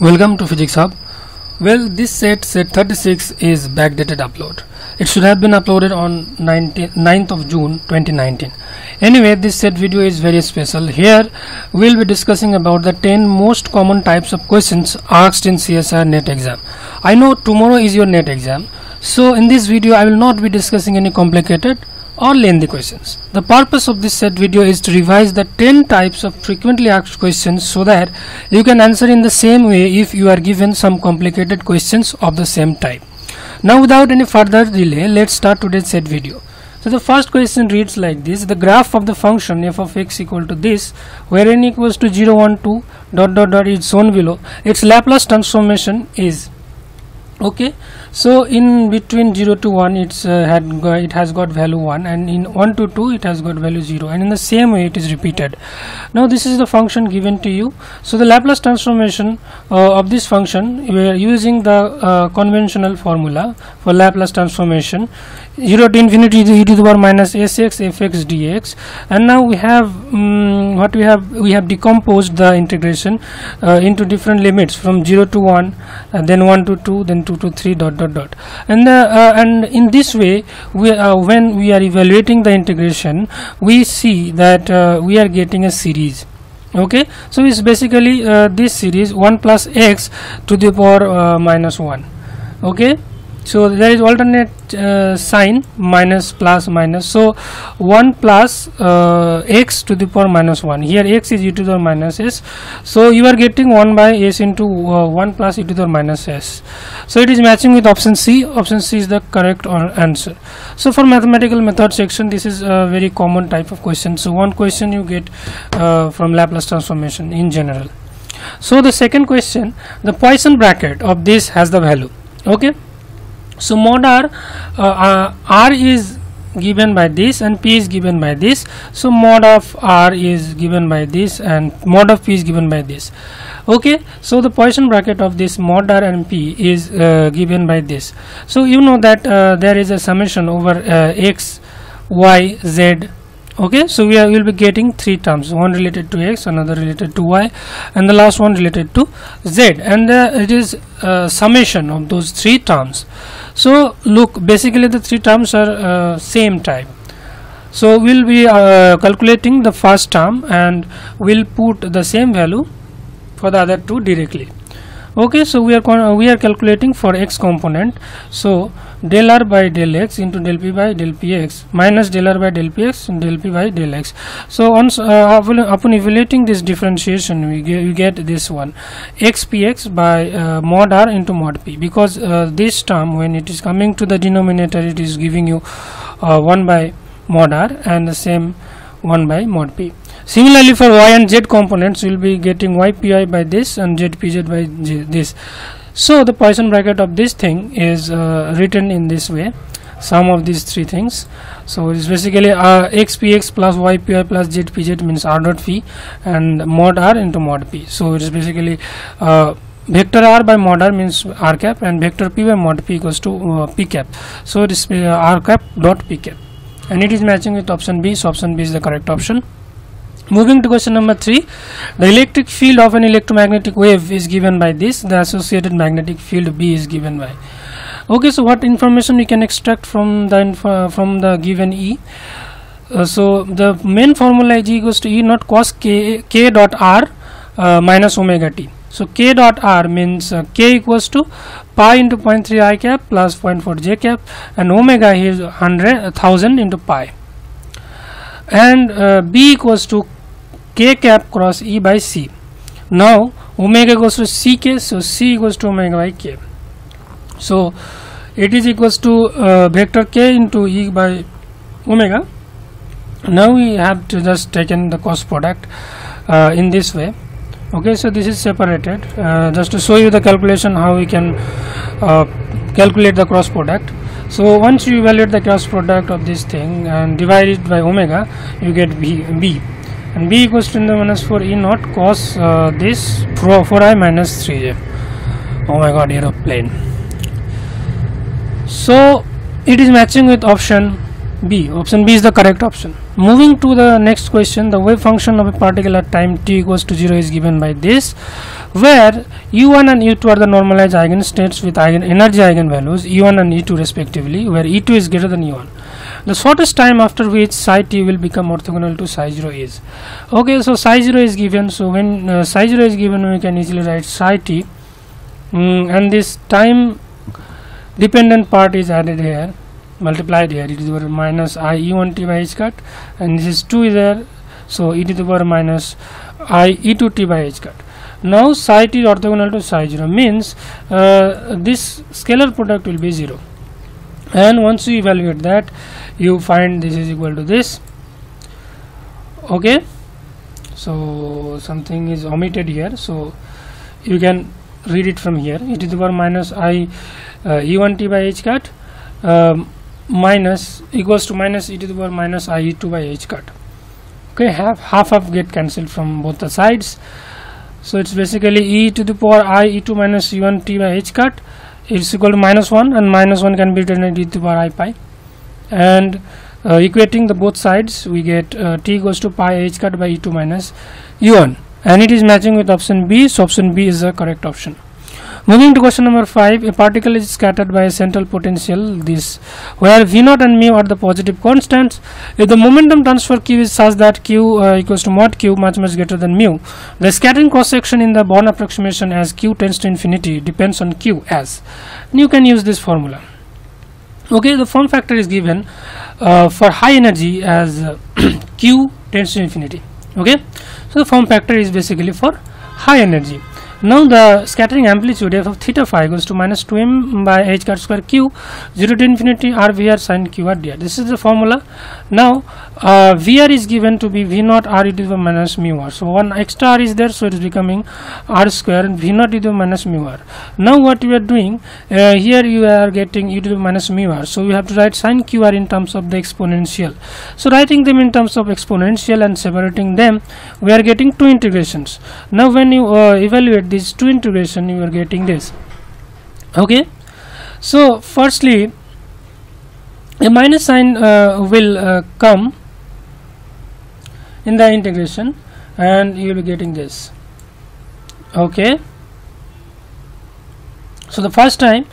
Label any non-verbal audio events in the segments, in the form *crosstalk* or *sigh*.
Welcome to Physics Hub. Well, this set, set 36, is backdated upload. It should have been uploaded on 19, 9th of June 2019. Anyway, this set video is very special. Here, we'll be discussing about the 10 most common types of questions asked in CSIR NET exam. I know tomorrow is your NET exam. So, in this video, I will not be discussing any complicated or lengthy questions. The purpose of this set video is to revise the 10 types of frequently asked questions so that you can answer in the same way if you are given some complicated questions of the same type. Now without any further delay, let's start today's set video. So the first question reads like this, the graph of the function f of x equal to this, where n equals to 0, 1, 2, dot dot dot is shown below, its Laplace transformation is okay so in between 0 to 1 it's uh, had it has got value 1 and in 1 to 2 it has got value 0 and in the same way it is repeated. Now this is the function given to you. So the Laplace transformation uh, of this function we are using the uh, conventional formula for Laplace transformation. 0 to infinity e to the power minus sx fx dx and now we have um, what we have we have decomposed the integration uh, into different limits from 0 to 1 uh, then 1 to 2 then 2 to 3 dot dot dot. And uh, uh, and in this way we uh, when we are evaluating the integration we see that uh, we are getting a series. Okay? So it's basically this series 1 plus x to the power minus 1 okay so there is alternate uh, sign minus plus minus. So 1 plus uh, x to the power minus 1 here x is e to the power minus s. So you are getting 1 by s into uh, 1 plus e to the power minus s. So it is matching with option c. Option c is the correct answer. So for mathematical method section this is a very common type of question. So one question you get uh, from laplace transformation in general. So the second question the poisson bracket of this has the value. Okay so mod r uh, uh, r is given by this and p is given by this. So mod of r is given by this and mod of p is given by this. Okay? So the Poisson bracket of this mod r and p is uh, given by this. So you know that uh, there is a summation over uh, x y z okay so we will be getting three terms one related to x another related to y and the last one related to z. And uh, it is uh, summation of those three terms. So look basically the three terms are uh, same type. So we'll be uh, calculating the first term and we'll put the same value for the other two directly okay so we are we are calculating for x component. So del r by del x into del p by del px minus del r by del px del p by del x. So once uh, upon evaluating this differentiation we get, we get this one. X px by uh, mod r into mod p. Because uh, this term when it is coming to the denominator it is giving you uh, 1 by mod r and the same 1 by mod p similarly for y and z components we will be getting y pi by this and z pz by this. So the Poisson bracket of this thing is uh, written in this way sum of these three things. So it's basically uh, xpx plus ypi plus zpz means r dot phi and mod r into mod p. So it is basically uh, vector r by mod r means r cap and vector p by mod p equals to uh, p cap. So it is uh, r cap dot p cap. And it is matching with option b so option b is the correct option Moving to question number 3, the electric field of an electromagnetic wave is given by this, the associated magnetic field B is given by. Okay, so what information we can extract from the from the given E? Uh, so the main formula is equals to E naught cos k, k dot r uh, minus omega t. So k dot r means uh, k equals to pi into 0.3 i cap plus 0.4 j cap and omega is 100,000 into pi and uh, b equals to k cap cross E by C. Now omega goes to Ck, so C equals to omega by k. So it is equals to uh, vector k into E by omega. Now we have to just taken the cross product uh, in this way. Okay, so this is separated uh, just to show you the calculation how we can uh, calculate the cross product. So once you evaluate the cross product of this thing and divide it by omega, you get B. B. And b equals to the minus 4 e naught cos uh, this 4, 4i minus 3j oh my god aeroplane. So it is matching with option b. Option b is the correct option. Moving to the next question the wave function of a particle at time t equals to 0 is given by this where u1 and u2 are the normalized eigenstates with eigen energy eigenvalues e1 and e2 respectively where e2 is greater than e1 the shortest time after which psi t will become orthogonal to psi 0 is. Okay so psi 0 is given so when uh, psi 0 is given we can easily write psi t mm, and this time dependent part is added here multiplied here. It is over minus i e1 t by h cut and this is 2 is there so e to the power minus i e2 t by h cut now t is orthogonal to psi 0 means uh, this scalar product will be 0 and once you evaluate that you find this is equal to this. Okay? So something is omitted here. So you can read it from here. E to the power minus i uh, e1 t by h cut um, minus equals to minus e to the power minus i e2 by h cut okay? Half half of get cancelled from both the sides so it's basically e to the power i e2 minus e1 t by h cut. Is equal to minus 1 and minus 1 can be written as e to the power i pi. And uh, equating the both sides we get uh, t goes to pi h cut by e2 minus u1 and it is matching with option b so option b is the correct option Moving to question number 5, a particle is scattered by a central potential this where V0 and mu are the positive constants. If the momentum transfer q is such that q uh, equals to mod q much much greater than mu, the scattering cross section in the Born approximation as q tends to infinity depends on q as. You can use this formula. Okay, the form factor is given uh, for high energy as uh, *clears throat* q tends to infinity. Okay, so the form factor is basically for high energy. Now the scattering amplitude f of theta phi equals to minus 2m by h cut square q 0 to infinity r vr sin q r dr. This is the formula. Now uh, vr is given to be v naught r e to the minus mu r. So one extra r is there, so it is becoming r square and v naught e to the minus mu r. Now what we are doing uh, here you are getting e to the minus mu r. So we have to write sin q r in terms of the exponential. So writing them in terms of exponential and separating them, we are getting two integrations. Now when you uh, evaluate these two integration you are getting this okay so firstly a minus sign uh, will uh, come in the integration and you will be getting this. Okay? So the first time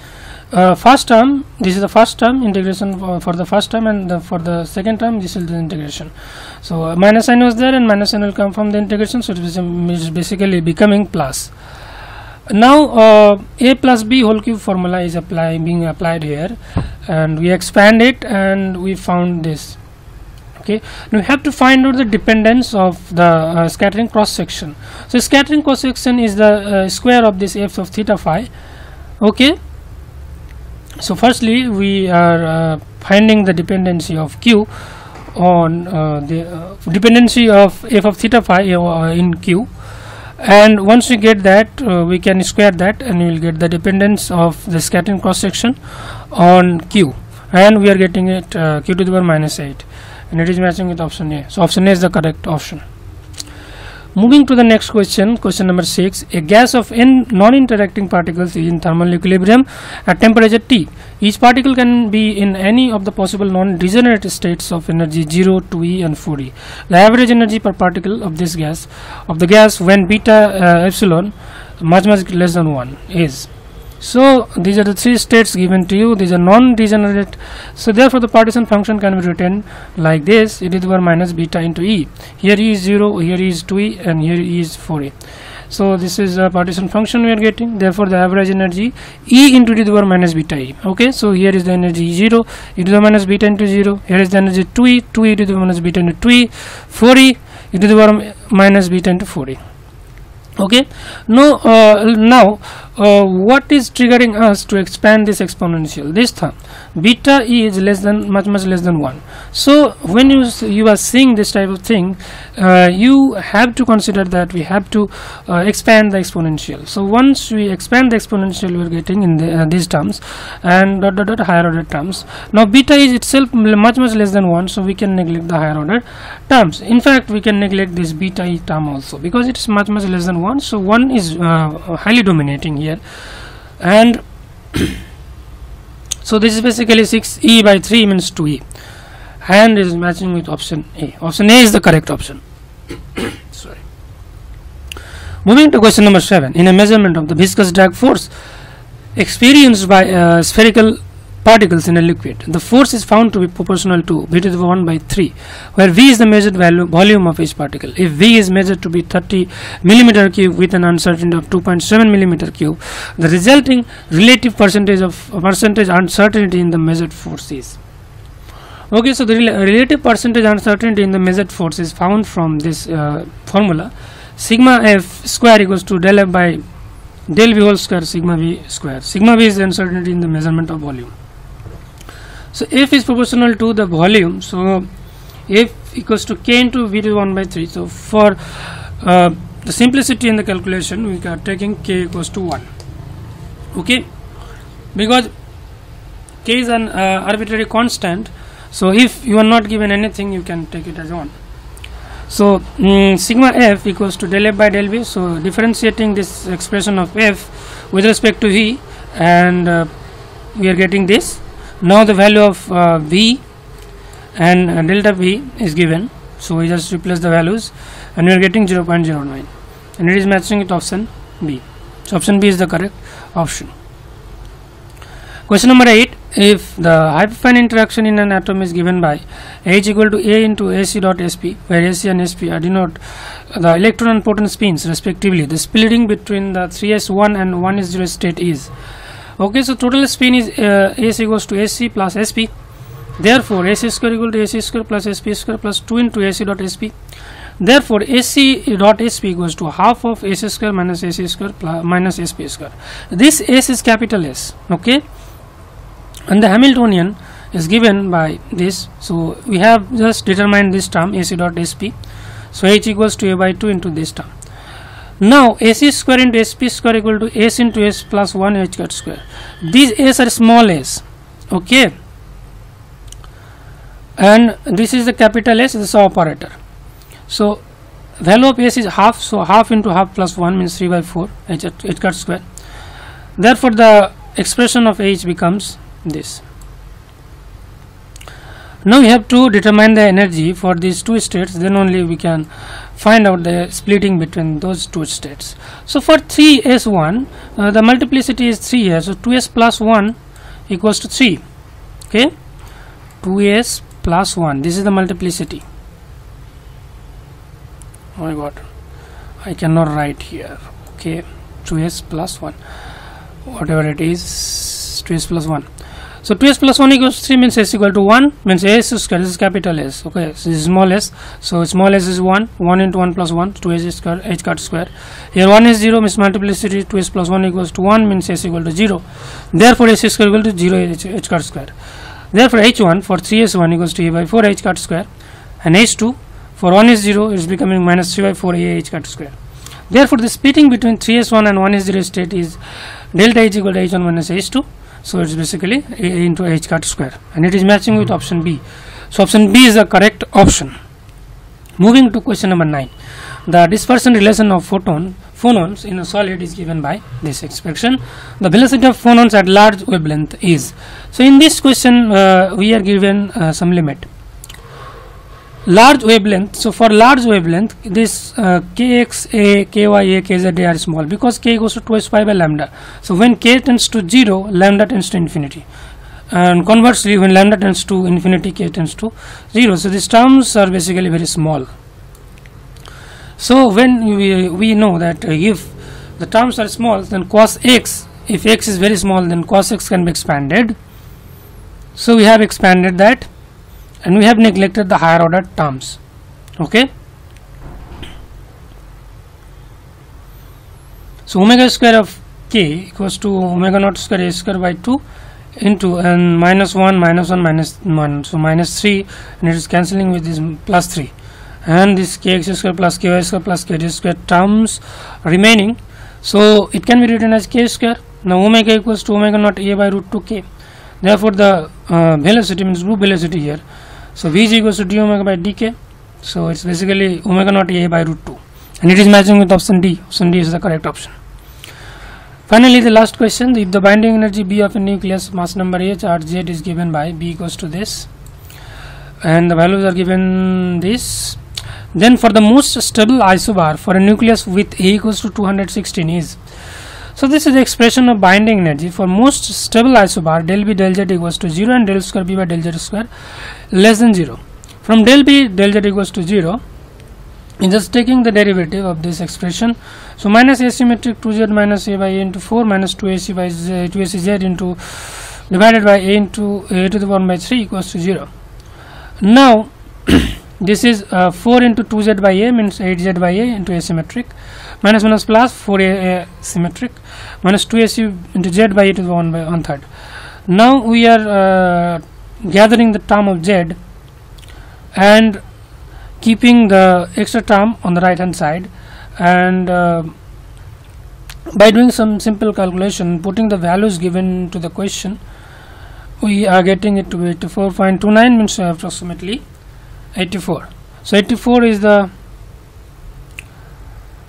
uh, first term this is the first term integration for, for the first term and the, for the second term this is the integration. So uh, minus sign was there and minus sign will come from the integration so it is basically becoming plus now uh, a plus b whole cube formula is being applied here and we expand it and we found this. Okay? Now we have to find out the dependence of the uh, scattering cross section. So scattering cross section is the uh, square of this f of theta phi. Okay? So firstly we are uh, finding the dependency of q on uh, the uh, dependency of f of theta phi in q and once we get that uh, we can square that and we will get the dependence of the scattering cross section on q. And we are getting it uh, q to the power minus 8 and it is matching with option a. So option a is the correct option Moving to the next question, question number 6. A gas of n non-interacting particles is in thermal equilibrium at temperature T. Each particle can be in any of the possible non-degenerate states of energy 0, 2e and 4e. The average energy per particle of this gas, of the gas when beta uh, epsilon much much less than 1 is so these are the three states given to you. These are non-degenerate. So therefore the partition function can be written like this. E to the power minus beta into e. Here e is 0 here e is 2e and here e is 4e so this is a partition function we are getting. Therefore the average energy e into e to the power minus beta e. Okay? So here is the energy 0 e to the minus beta into 0 here is the energy 2e 2e to the minus beta into 2e 4e e to the power minus beta into 4e okay? No uh, now uh, what is triggering us to expand this exponential? This term beta is less than much much less than 1 so when you you are seeing this type of thing uh, you have to consider that we have to uh, expand the exponential. So once we expand the exponential we are getting in the, uh, these terms and dot dot dot higher order terms. Now beta is itself much much less than 1 so we can neglect the higher order terms. In fact we can neglect this beta term also because it is much much less than 1 so 1 is uh, highly dominating here and *clears throat* so this is basically 6e by 3 means 2e and is matching with option A. Option A is the correct option. *coughs* Sorry. Moving to question number 7 in a measurement of the viscous drag force experienced by a spherical particles in a liquid. The force is found to be proportional to v to the 1 by 3, where v is the measured value, volume of each particle. If v is measured to be 30 millimeter cube with an uncertainty of 2.7 millimeter cube, the resulting relative percentage of percentage uncertainty in the measured force is. Okay, so the rel relative percentage uncertainty in the measured force is found from this uh, formula sigma f square equals to del f by del v whole square sigma v square. Sigma v is the uncertainty in the measurement of volume so f is proportional to the volume. So f equals to k into v to 1 by 3 so for uh, the simplicity in the calculation we are taking k equals to 1 okay? Because k is an uh, arbitrary constant. So if you are not given anything you can take it as 1 so mm, sigma f equals to del f by del v. So differentiating this expression of f with respect to v and uh, we are getting this now the value of uh, v and uh, delta v is given. So we just replace the values and we are getting 0.09 and it is matching with option b. So option b is the correct option. Question number 8 if the hyperfine interaction in an atom is given by h equal to a into ac dot sp where ac and sp are denote the electron and proton spins respectively the splitting between the 3s1 and 1s0 state is okay so total spin is uh, AC equals to AC plus SP therefore AC square equal to AC square plus SP square plus 2 into AC dot SP therefore AC dot SP equals to half of AC square minus AC square plus minus SP square. This S is capital S okay? And the Hamiltonian is given by this. So we have just determined this term AC dot SP so H equals to A by 2 into this term now AC square into SP square equal to S into S plus 1 H cut square. These S are small s. Okay. And this is the capital S, this is operator. So value of S is half, so half into half plus 1 means 3 by 4 H, H cut square. Therefore the expression of H becomes this. Now we have to determine the energy for these two states then only we can find out the splitting between those two states. So for 3s1 uh, the multiplicity is 3 here so 2s plus 1 equals to 3 okay? 2s plus 1 this is the multiplicity. Oh my god I cannot write here okay? 2s plus 1 whatever it is 2s plus 1 so 2s plus 1 equals 3 means s equal to 1 means s square this is capital S okay? So this is small s. So small s is 1 1 into 1 plus 1 2s square h cut square. Here 1s0 means multiplicity 2s plus 1 equals to 1 means s equal to 0 therefore s square equal to 0 h, h cut square. Therefore h1 for 3s1 equals to a by 4 h cut square. And h2 for 1s0 is becoming minus 3 by 4 a h cut square. Therefore the splitting between 3s1 and 1s0 state is delta h equal to h1 minus h2 so it's basically a into h cut square. And it is matching with option b. So option b is the correct option. Moving to question number 9 the dispersion relation of photon phonons in a solid is given by this expression. The velocity of phonons at large wavelength is. So in this question uh, we are given uh, some limit large wavelength. So for large wavelength this uh, kx a ky a kz are small because k goes to twice pi by lambda. So when k tends to 0 lambda tends to infinity. And conversely when lambda tends to infinity k tends to 0 so these terms are basically very small. So when we, we know that if the terms are small then cos x if x is very small then cos x can be expanded. So we have expanded that and we have neglected the higher order terms. Okay? So omega square of k equals to omega naught square a square by 2 into and minus 1 minus 1 minus 1 so minus 3 and it is cancelling with this plus 3 and this kx square plus ky square plus kd square terms remaining. So it can be written as k square. Now omega equals to omega naught a by root 2 k. Therefore the uh, velocity means group velocity here so V is equals to d omega by dk. So it's basically omega naught A by root 2 and it is matching with option D. Option D is the correct option. Finally, the last question if the binding energy B of a nucleus mass number A charge Z is given by B equals to this and the values are given this then for the most stable isobar for a nucleus with A equals to 216 is so this is the expression of binding energy. For most stable isobar del B del Z equals to 0 and del square B by del Z square less than 0 from del B del Z equals to 0 in just taking the derivative of this expression so minus asymmetric 2z minus a by a into 4 minus 2ac by z, 2ac z into divided by a into a to the 1 by 3 equals to 0 now this is uh, 4 into 2z by a means 8z by a into asymmetric. Minus minus plus 4a, a symmetric minus 2ac into z by a to the 1 by 1 third. Now we are uh, gathering the term of z and keeping the extra term on the right hand side. And uh, by doing some simple calculation putting the values given to the question we are getting it to be 84.29 means approximately 84 so 84 is the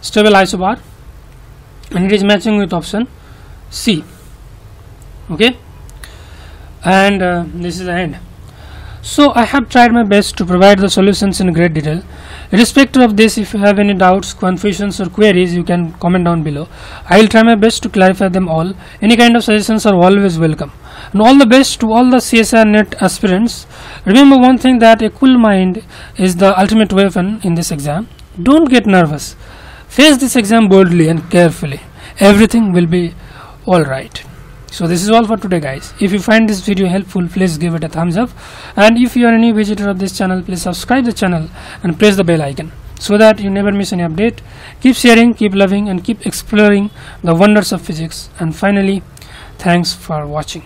stable isobar and it is matching with option C. Okay? And uh, this is the end so I have tried my best to provide the solutions in great detail. Irrespective of this, if you have any doubts, confusions or queries, you can comment down below. I will try my best to clarify them all. Any kind of suggestions are always welcome. And all the best to all the CSIR net aspirants. Remember one thing that a cool mind is the ultimate weapon in this exam. Don't get nervous. Face this exam boldly and carefully. Everything will be alright so this is all for today guys. If you find this video helpful please give it a thumbs up. And if you are a new visitor of this channel please subscribe the channel and press the bell icon so that you never miss any update. Keep sharing keep loving and keep exploring the wonders of physics. And finally thanks for watching